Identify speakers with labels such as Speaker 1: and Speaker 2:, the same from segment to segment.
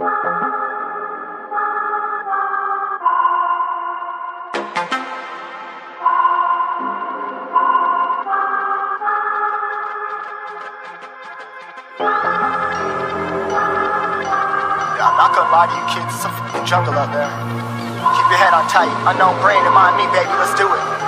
Speaker 1: I'm not gonna lie to you kids, it's a fucking jungle out there. Keep your head on tight, unknown brain and mind me, baby, let's do it.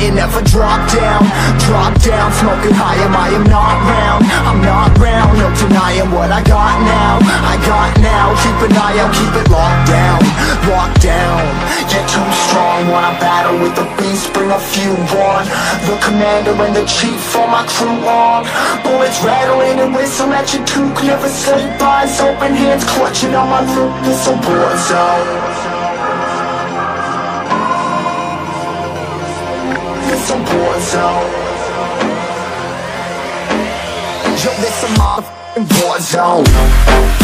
Speaker 2: see never drop down Drop down, smoking high, am I? Am not round I'm not round, no denying what I got now I got now, keep an eye out, keep it locked down Locked down, you're too strong When I battle with the beast, bring a few on. The commander and the chief for my crew on. Bullets rattling and whistle at your toque Never sleep, eyes open, hands clutching on my loot It's a war zone zone Yo, this a motherfucking war zone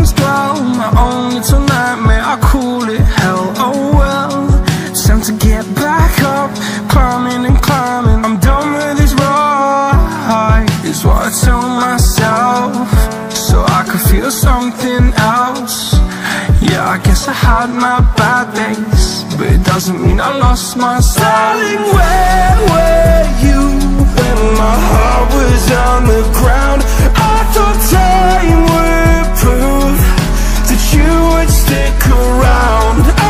Speaker 3: demons dwell My own little nightmare, I call it? Hell Oh well, time to get back up. Climbing and climbing, I'm done with this ride. Is what I tell myself So I could feel something else. Yeah, I guess I had my bad days But it doesn't mean I lost my style Darling, where were you when my heart was on the ground? I thought time would would stick around